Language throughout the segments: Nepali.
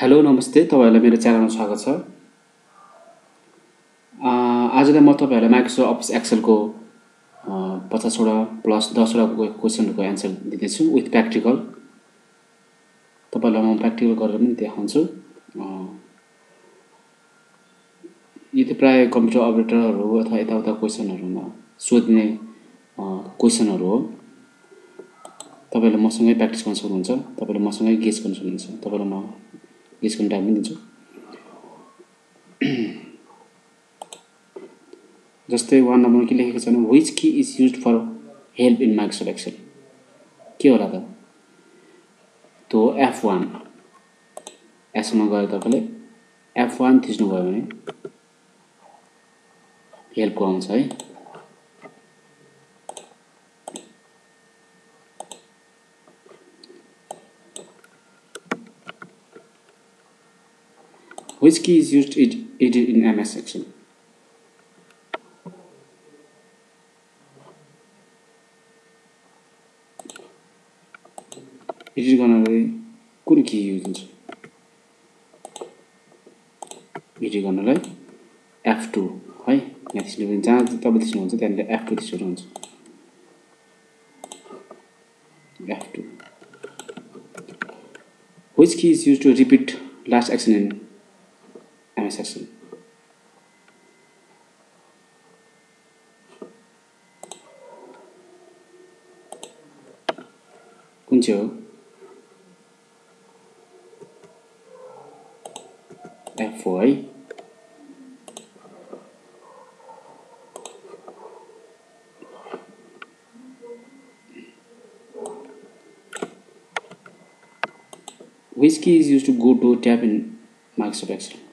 हेलो नमस्ते तपाईँहरूलाई मेरो च्यानलमा स्वागत छ। आजलाई म तपाईँहरूलाई माइक्रोसफ्ट अफिस एक्सेलको पचासवटा प्लस दसवटा क्वेसनहरूको एन्सर दिँदैछु विथ प्र्याक्टिकल तपाईँहरूलाई म प्र्याक्टिकल गरेर पनि देखाउँछु। यो त प्रायः कम्प्युटर अपरेटरहरू अथवा यताउता क्वेसनहरूमा सोध्ने क्वेसनहरू हो। तपाईँले मसँगै प्र्याक्टिस गर्न सक्नुहुन्छ। तपाईँले मसँगै गेस गर्न सक्नुहुन्छ। तपाईँलाई म गर्ने टाइम पनि दिन्छु। जस्तै वान नम्बरमा के लेखेको छ भने which key is use for help in Microsoft Excel के होला त? त्यो एफ वान एसमा गएर तपाईँले। एफ वान थिच्नुभयो भने हेल्पको आउँछ है? Which key is used it, it in MS section? Edit गर्नलाई कुन की युज हुन्छ एडिट गर्नलाई एफ टू है यहाँ थिच्नु भने जहाँ तपाईँ थिच्नुहुन्छ त्यहाँनिर F two थिच्नुहुन्छ F two Which key is used to repeat last action in session. kunci F phẩy whiskey is used to go to tab in Microsoft Excel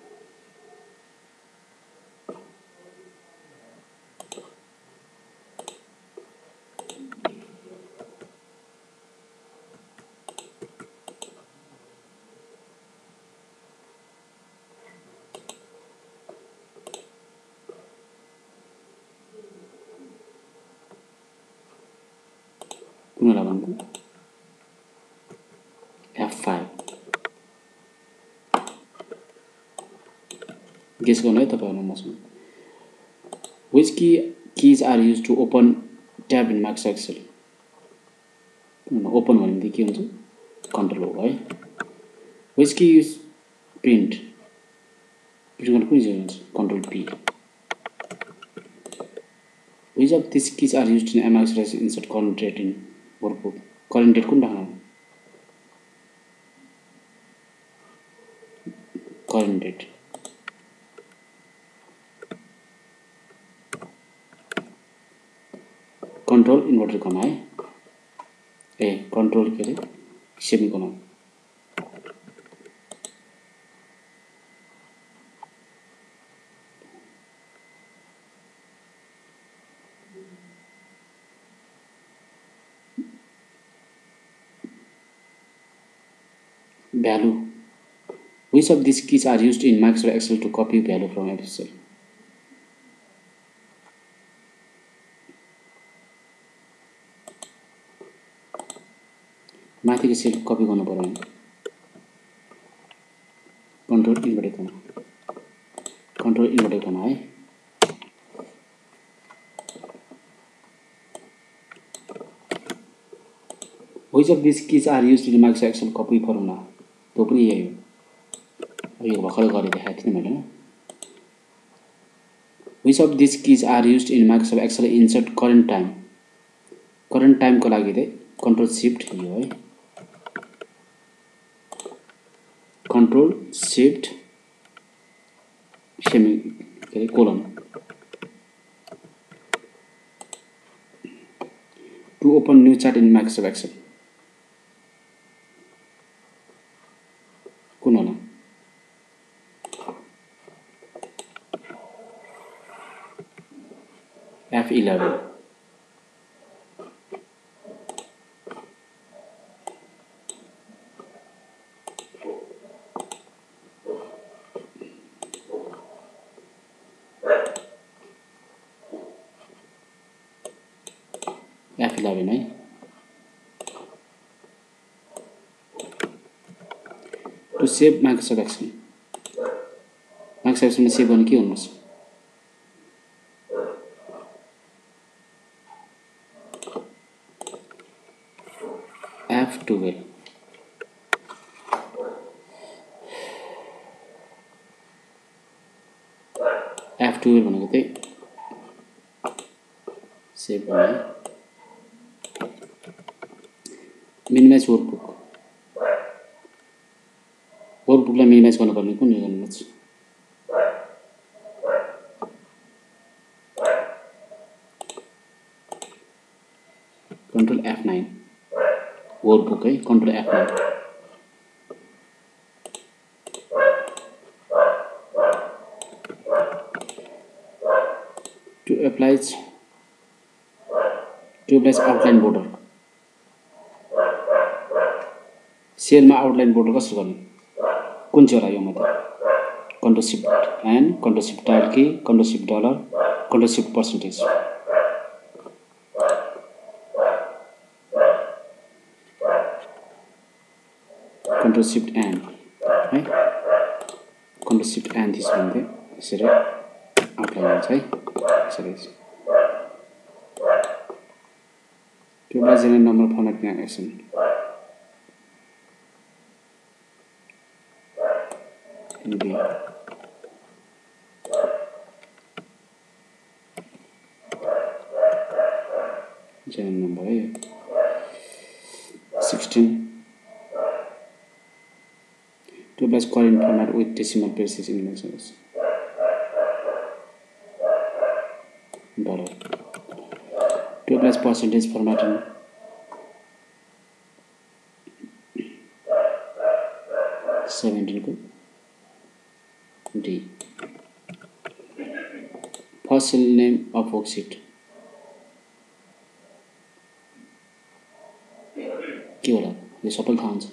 कुन होला भन्नु एफ फाइभ गेस गर्नु है तपाईँहरू मसँग which are use to open tab in marks Excel open भनेदेखि के हुन्छ कन्ट्रोल हो है which key use print print गर्नु कुन P which this are use in insert workbook current date कुन राख्नु current date control inverter comma है ए कन्ट्रोल के अरे semi comma value which of this keys are use in Microsoft Excel to copy value from Excel माथिको सेल कपी गर्नु पऱ्यो control inverted comma control inverted comma है। Which of this keys are use in marks action copy formula पनि यही हो यो भर्खर गरेर देखाएको थिएँ मैले which of this keys are use in of Excel insert current time current टाइमको लागि चाहिँ कन्ट्रोल सिफ्ट यो है कन्ट्रोल सिफ्ट सेमी के अरे colon to open new chart in Microsoft Excel 11. F11'i to save Microsoft Excel. Microsoft Excel'ini save गर्नु के गर्नुहोस् एफ टुवेल्भ भनेको त्यही। सेभ गर्ने। मिनिमाइज वर्कबुक वर्कबुकलाई मिनिमाइज गर्नुपर्ने कुन गर्नुपर्छ? कन्ट्रोल एफ नाइन वर्कबुक है control F nine to applies outline border. सेलमा आउटलाइन बोर्डर कसरी गर्ने कुन चाहिँ होला यो मात्रै control end control shift tilde कि dollar control percentage control end है कन्ट्रोल एन्ड चाहिँ यसरी आउटलाइन हुन्छ है यसरी to Brazilian normal phonetic negation. ED. Gen number A. 16. Two plus colon format with decimal places in measures. To plus percentage formatting. Seventeen को D. Fossil name of worksheet. के होला यो सबै थाहा हुन्छ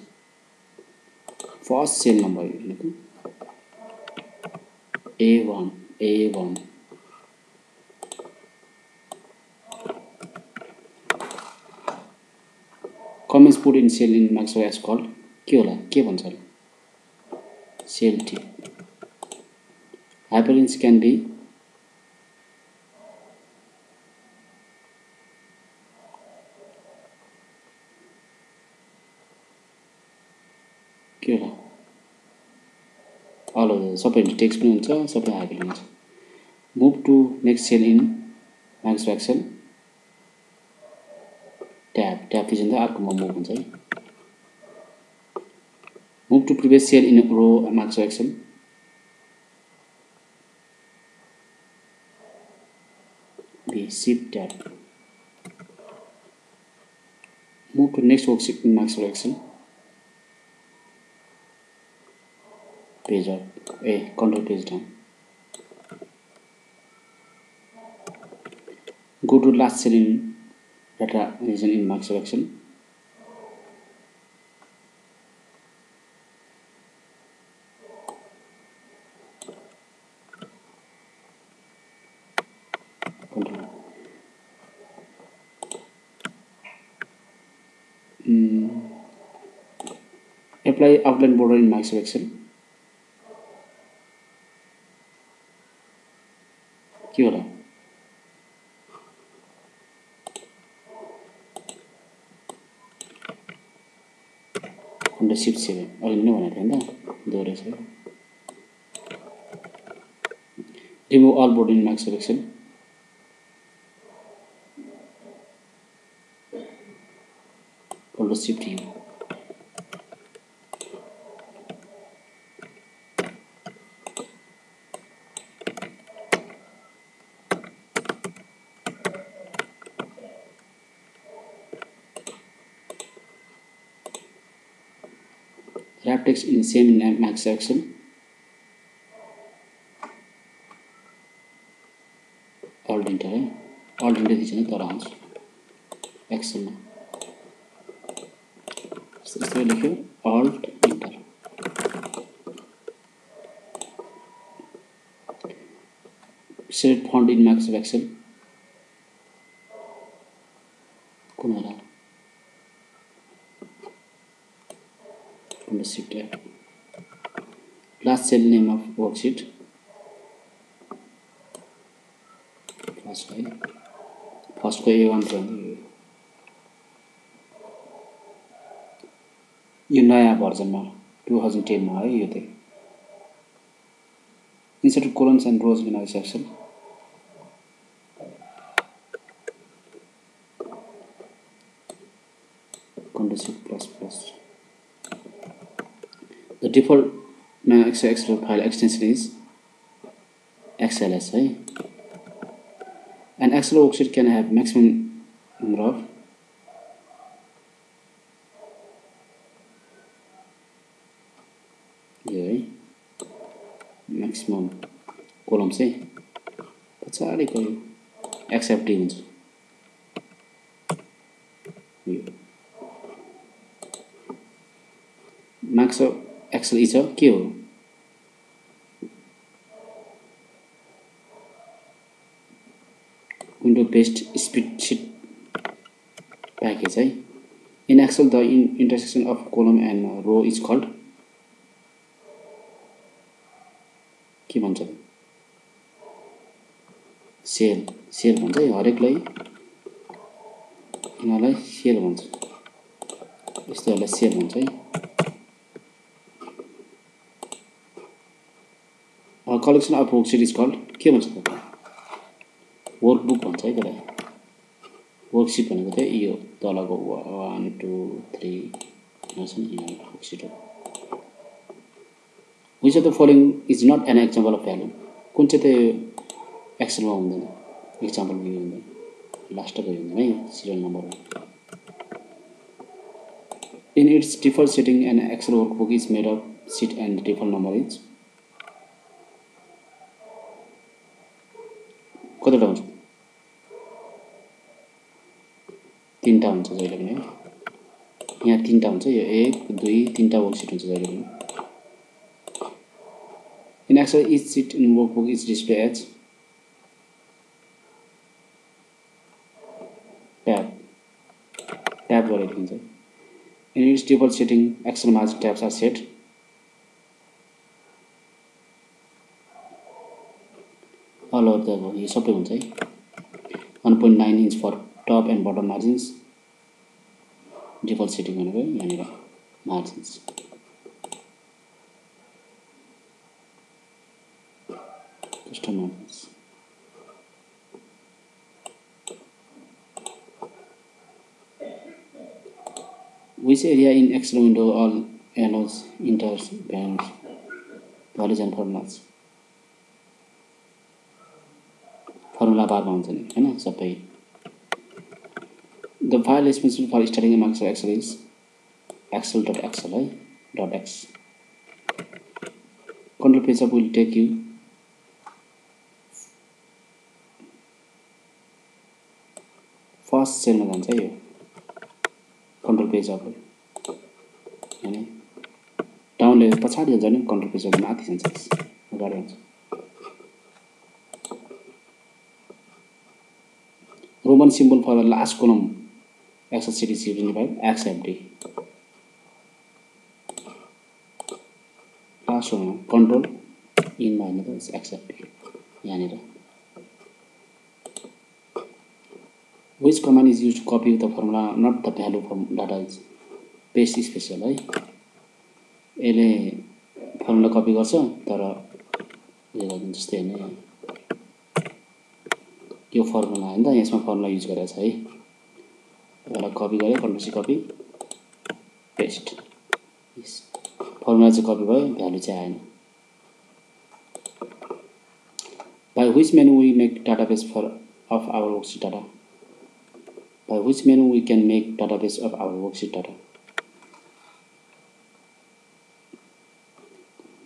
फर्स्ट सेल नम्बर भनेको ए one A one Put in cell in marks S कल। के होला? के भन्छ cell T. Hyperlinks can be के होला? अल सबै टेक्स्ट पनि हुन्छ सबै हाइपरलिङ्क हुन्छ। Move to next cell in Microsoft Excel tab tab थिच्यो भने अर्कोमा मुभ हुन्छ है move to previous cell in row Excel B. Shift tab. Move to next worksheet in Microsoft Excel. Page up. A. Control page down. Go to last cell in data region in max selection. Continue. Mm. Apply outline border in max selection. কি अन्डर सिफ्ट सेभेन अघि नै भनेको थिएँ नि त दोहोऱ्याइ छ remove all board in Excel wrap text in same in max excel alt enter है alt enter दिन्छ भने तर आउँछ एक्सेलमा यस्तो लेख्यो Alt Enter set font in marks of होला सिफ्ट एप last cell name of worksheet first है फर्स्टको ए वान छ यो नयाँ भर्जनमा टु थाउजन्ड टेनमा है यो चाहिँ columns and rows in our section the default Excel, Excel file extension is XLS right? an Excel worksheet can have maximum number of यो है म्याक्सिमम् कोलम चाहिँ पछाडिको यो एक्सेप्टी हुन्छ यो मार्क्स एक्सल इ छ के हो विन्डो बेस्ड स्प्रेडसिट प्याकेज है in Excel the in intersection of column and row is called के भन्छ सेल सेल भन्छ है हरेकलाई यिनीहरूलाई सेल भन्छ यस्तोहरूलाई सेल भन्छ है collection of worksheet is called के भन्छ? त वर्कबुक भन्छ है त्यसलाई। वर्कसिट भनेको चाहिँ यो तलको वान टू थ्री वर्कसिट हो। Which of the following is not an example of value कुन चाहिँ त्यो एक्सनमा हुँदैन? इक्जाम्पल उयो हुँदैन। लास्टको हुँदैन है serial number in its default setting and Excel workbook is made of sheet and default number is हुन्छ तिनवटा हुन्छ जहिले पनि यहाँ तिनवटा हुन्छ यो एक दुई तिनवटा वर्क सिट हुन्छ जहिले पनि। Excel is sheet in work book is display H tab tap गरेर इन यहाँनिर स्टेबल सेटिङ एक्सलमा सेट त अब सबै हुन्छ है। One point nine inch for top and bottom margins default setting भनेको यहाँनिर this area in X window all an inter बारमा हुन्छ नि होइन? सबै। The file responsible for starting marks Excel is Excel dot Excel है dot X control page of will take you first सेलमा जान्छ यो। कन्ट्रोल पेज अफ होइन? डाउनले पछाडि हुन्छ नि? कन्ट्रोल पेज अफ माथि जान्छ अगाडि हुन्छ। Roman symbol for last column Excel city city five XFD last column control इनमा होइन त एक्सएफडी यहाँनिर which command is used to copy the formula not the value from data is paste special है यसले फर्मुला कपी गर्छ तर उयो गरिदिन्छ जस्तै होइन यो फर्मुला होइन त यसमा फर्मुला युज गरेको छ है। कपी गऱ्यो फर्मुलासी कपी पेस्ट फर्मुला चाहिँ कपी भयो भ्यालु चाहिँ आएन। By which mean we make database for of our worksheet data by which mean win make database of our worksheet data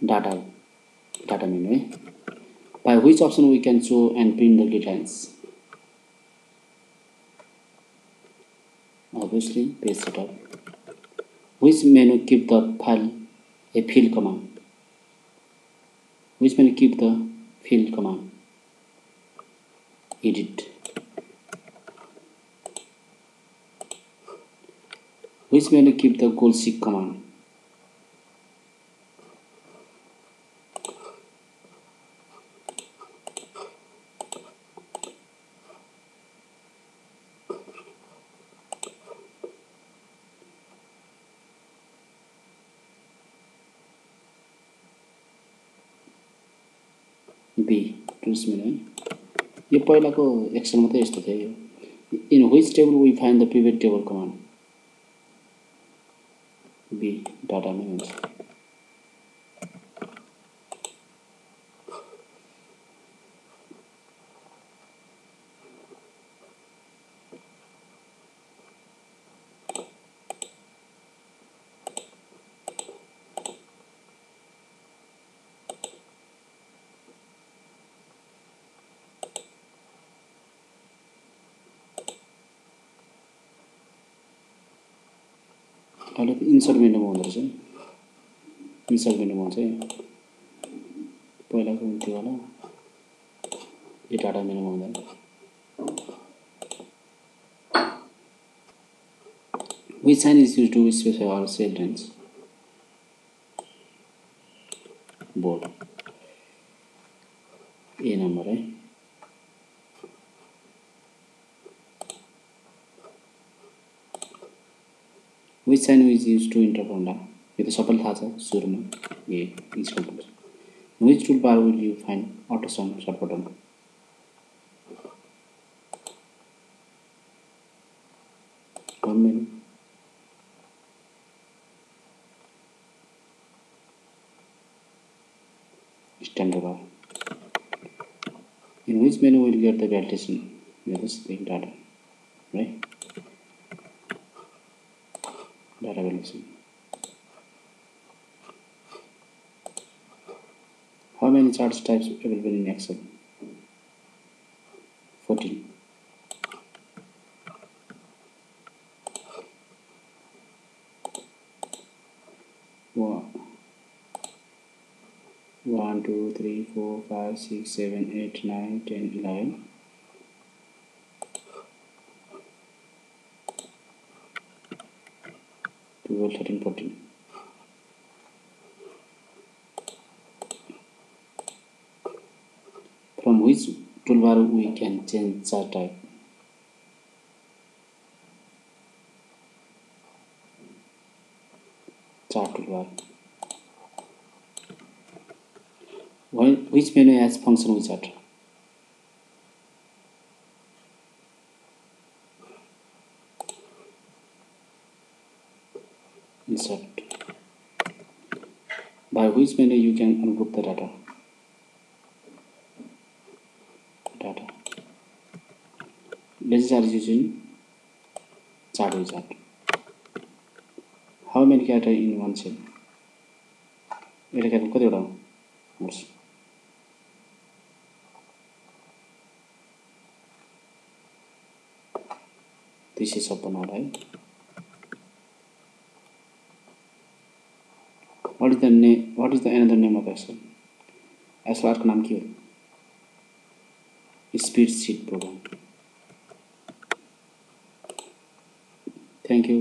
data data mean है by which option we can so and print the details obviously page setup which menu keep the file a field command which menu keep the field command edit which menu keep the goal seek command B tools menu है यो पहिलाको एक्सलमा त यस्तो थियो यो। In which table we find the pivot table command B डाटामै हुन्छ अहिले इन्सर्ट मेनुमा हुँदो रहेछ इन्सर्ट मेनुमा चाहिँ पहिलाको हुन्थ्यो होला यो डाटा मेनुमा हुँदैन which sign is use to specify or cell range board a number है sign which use to enter formula यो त सबैलाई थाहा छ सुरुमा A is computer which toolbar will you find auto sum sort button home standard bar. In which menu will get the validation? Let us take data, right? data velocity. How many chart types available in Excel? 14. One, one, two, three, four, five, six, seven, eight, nine, ten, eleven. 12 13 14 from which toolbar we can change chart type? Chart toolbar Whi- which menu has function wizard can ungroup the data data legends are using chart wizard how many character in one cell एउटा क्यारेक्टर कतिवटा हस् दुई सय छप्पन्नवटा है वाट इज द ने what is the another name of Excel अर्को नाम के हो speed sheet program thank you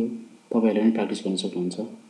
तपाईँहरूले पनि प्र्याक्टिस गर्न सक्नुहुन्छ